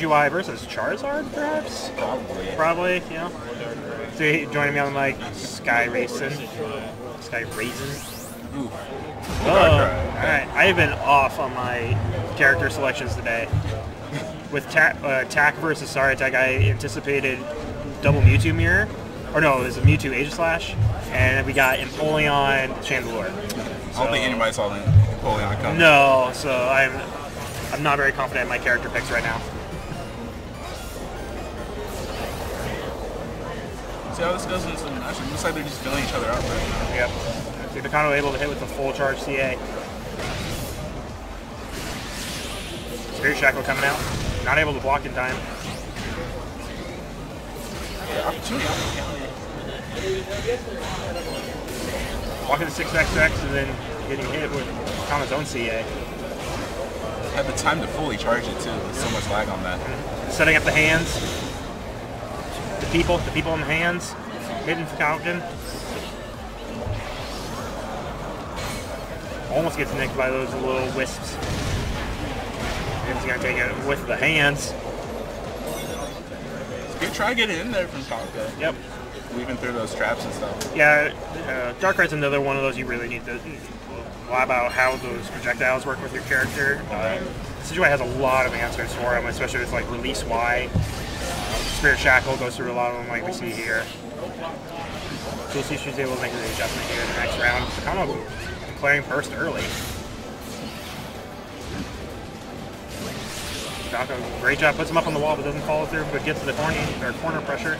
UI versus Charizard, perhaps? Probably. Probably, you know. So joining me on like Sky Racing. Sky Raisin. Ooh. Oh, alright. I have been off on my character selections today. With ta uh, TAC versus Saratek, I anticipated double Mewtwo mirror. Or no, it was a Mewtwo Aegislash. And we got Empoleon Chandelure. I don't think anybody saw Empoleon coming. No, so I'm I'm not very confident in my character picks right now. See how this goes in some match? It looks like they're just filling each other out right now. Yep. See of able to hit with the full charge CA. Spirit Shackle coming out. Not able to block in time. Yeah, opportunity. Blocking the 6XX and then getting hit with Picano's own CA. Had the time to fully charge it too. There's so much lag on that. Setting up the hands. The people, the people in the hands. Hitting Falcon. Almost gets nicked by those little wisps. And he's gonna take it with the hands. Good try getting in there from Falco. Yep. Weaving through those traps and stuff. Yeah, uh, Darkrai's another one of those you really need to lie about how those projectiles work with your character. Uh, Decidueye has a lot of answers for him, especially with like release Y. Spirit Shackle goes through a lot of them like we see here. So we'll see she's able to make the adjustment here in the next round. Kind of declaring first early. Falco, great job, puts him up on the wall but doesn't follow through, but gets to the corny, or corner pressure.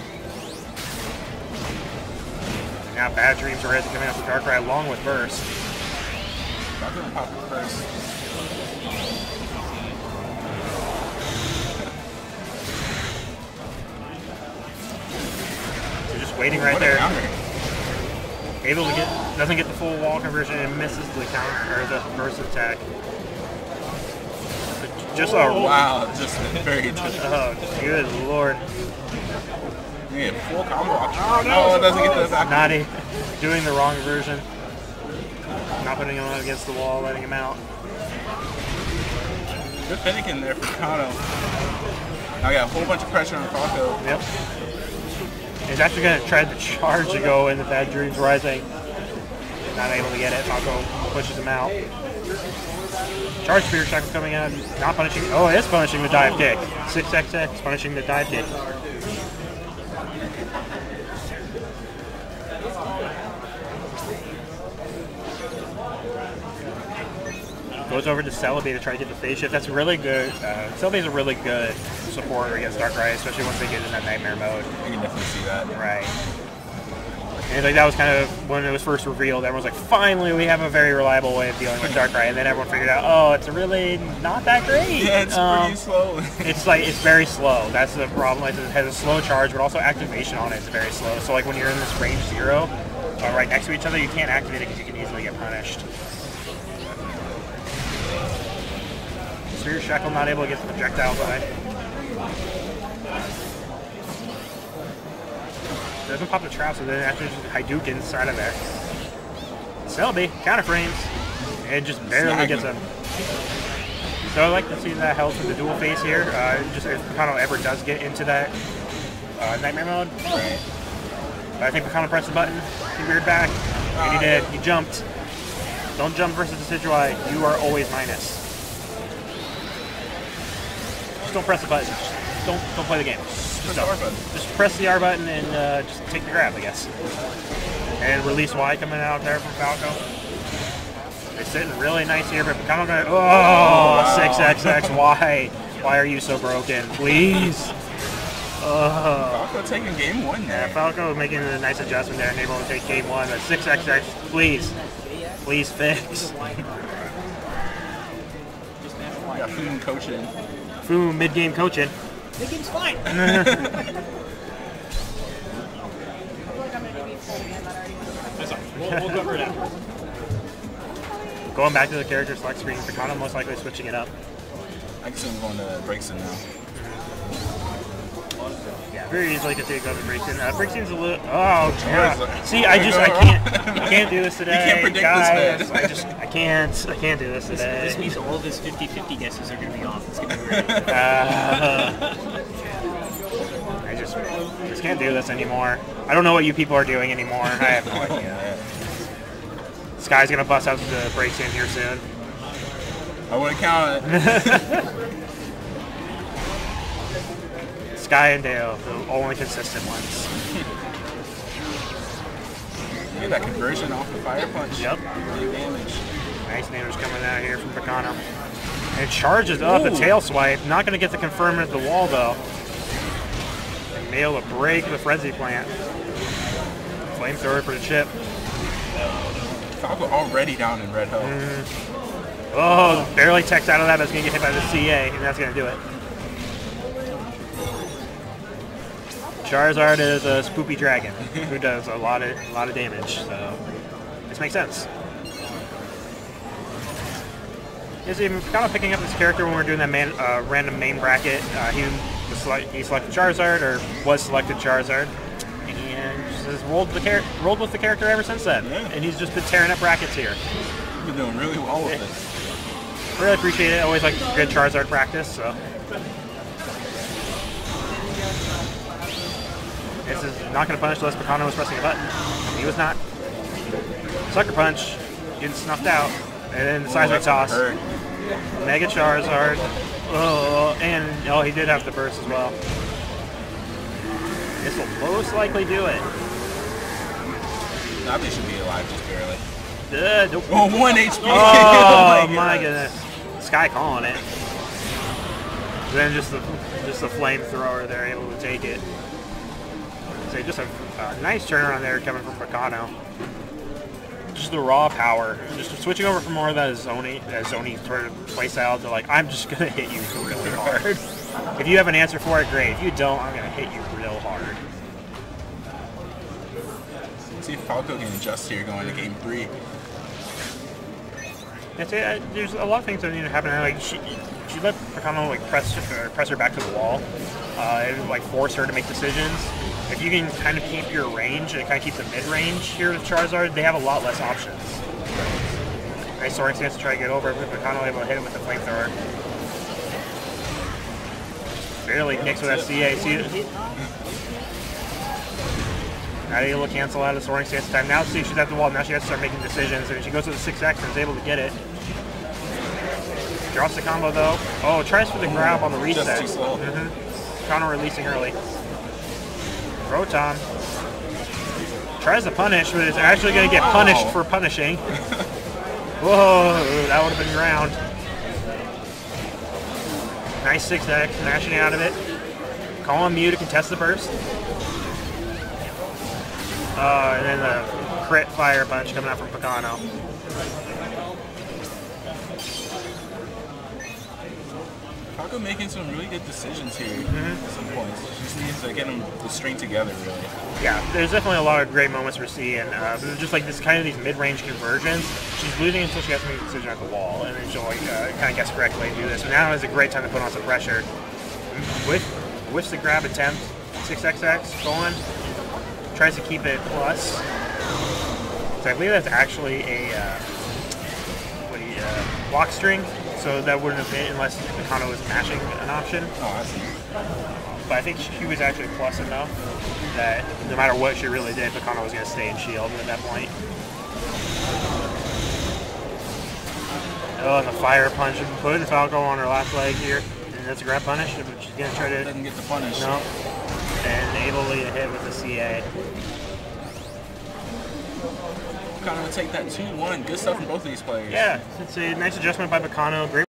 Now Bad Dreams are ready coming out with Darkrai along with Burst. Waiting right there. Able to get, doesn't get the full wall conversion and misses the counter, or the burst attack. Just a, Oh wow, just very oh, good lord. yeah, full combo option. Oh, oh, it doesn't get the back. Naughty. Doing the wrong version. Not putting him against the wall, letting him out. Good Finnegan there for Kano. I got a whole bunch of pressure on Falco. Yep. He's actually going to try to charge to go into Bad Dreams Rising. Not able to get it. Falco pushes him out. Charge Spirit Shackle coming out. Not punishing. Oh, it is punishing the dive kick. 6XX punishing the dive kick. Goes over to Celebi to try to get the phase shift. That's really good. Uh, Celebi is a really good support against Darkrai, especially once they get in that Nightmare mode. You can definitely see that. Right. And like that was kind of when it was first revealed. Everyone was like, "Finally, we have a very reliable way of dealing with Darkrai." And then everyone figured out, "Oh, it's really not that great." Yeah, it's Um, pretty slow. it's like it's very slow. That's the problem. Like, it has a slow charge, but also activation on it is very slow. So like when you're in this range zero, uh, right next to each other, you can't activate it because you can easily get punished. Spirit Shackle not able to get the projectile by. Doesn't pop the trap, so then after just Hadouken inside of there. Celebi, counter frames, and just barely gets him. So I like to see that health in the dual phase here. Uh, just if Picano ever does get into that uh, nightmare mode. But I think Picano pressed the button, he reared back, and he did. He jumped. Don't jump versus Decidueye. You are always minus. Just don't press the button. Just don't don't play the game. Just, Press the don't. R button. just press the R button and uh, just take the grab, I guess. And release Y coming out there from Falco. They're sitting really nice here, but Picano gonna oh six XX Y. Why are you so broken? Please. Oh. Falco taking game one Yeah. Falco making a nice adjustment there and able to take game one. But 6XX, please. Please fix. Got Foon coaching. Fu mid-game coaching. The game's fine. We'll, we'll cover it after. Going back to the character select screen, Picano most likely switching it up. I can see him going to Braixen now. Yeah, very easily can take over Braixen. Uh, Braixen's a little. Oh, yeah. See, I just I can't I can't do this today. You can't predict this, man. I just I can't I can't do this This, today. this means all of his 50-50 guesses are going to be off. It's going to be great. Uh, I just I just can't do this anymore. I don't know what you people are doing anymore. I have no idea. Sky's gonna bust out the brakes in here soon. I wouldn't count it. Sky and Dale, the only consistent ones. Look at that conversion off the fire punch. Yep. Big damage. Nice damage coming out here from Picano. And it charges up a Ooh. tail swipe. Not going to get the confirm at the wall though. And nail to break the frenzy plant. Flamethrower for the chip. Falco already down in red hill. Mm-hmm. Oh, barely techs out of that. That's going to get hit by the CA, and that's going to do it. Charizard is a spoopy dragon who does a lot of a lot of damage, so this makes sense. Is even kind of picking up this character when we are doing that man, uh, random main bracket. Uh, he was select, he selected Charizard or was selected Charizard, and just has rolled the char- rolled with the character ever since then. Yeah. And he's just been tearing up brackets here. Been doing really well with it. Really appreciate it. Always like good Charizard practice. So this is not going to punish unless Picano was pressing a button. He was not. Sucker punch, getting snuffed out, and then the seismic gonna toss. hurt. Mega Charizard. Oh, and oh, he did have the burst as well. This will most likely do it. They should be alive just barely. Uh, nope. Oh, one HP. Oh, my my goodness. goodness. Sky calling it. Then just the just the flamethrower, they're able to take it. So just a, a nice turnaround there coming from Picano. Just the raw power. Just switching over from more of that Zoni, that Zoni sort of playstyle to like, I'm just gonna hit you really hard. if you have an answer for it, great. If you don't, I'm gonna hit you real hard. See if Falco can adjust here going to game three. That's it. I- There's a lot of things that need to happen. Like she, she let Picano like press or press her back to the wall, uh, and like force her to make decisions. If you can kind of keep your range and kind of keep the mid range here with Charizard, they have a lot less options. Nice soaring stance to try to get over, but Picano able to hit him with the flamethrower. Barely nicks with that CA. See, not able to cancel out of soaring stance time. Now see she's at the wall. Now she has to start making decisions, and she goes to the 6X and is able to get it. Drops the combo though. Oh, tries for the grab on the reset. Too slow. Mm-hmm. Counter releasing early. Rotom. Tries to punish, but is actually going to get punished for punishing. Whoa, that would have been ground. Nice 6X, smashing out of it. Calling Mew to contest the burst. Uh, and then the crit fire punch coming out from Picano. Falco making some really good decisions here Mm-hmm. at some points. Just needs to get them the string together really. Yeah, there's definitely a lot of great moments we're seeing. Uh, but just like this kind of these mid-range conversions. She's losing until she has to make a decision at the wall, and then she'll like uh, kind of guess correctly and do this. So now is a great time to put on some pressure. With whiffs the grab attempt, six XX going, tries to keep it plus. So I believe that's actually a uh, what do you, uh, block string. So that wouldn't have been unless Nakano was mashing an option Oh, I see. but I think she was actually plus enough that no matter what she really did, Picano was going to stay in shield at that point. Oh, and the fire punch putting Falco on her last leg here. And that's a grab punish, but she's going to try to, Doesn't get the punish. no, and able to hit with the CA. Kind of take that 2-1. Good stuff from both of these players. Yeah, it's a nice adjustment by Picano. Great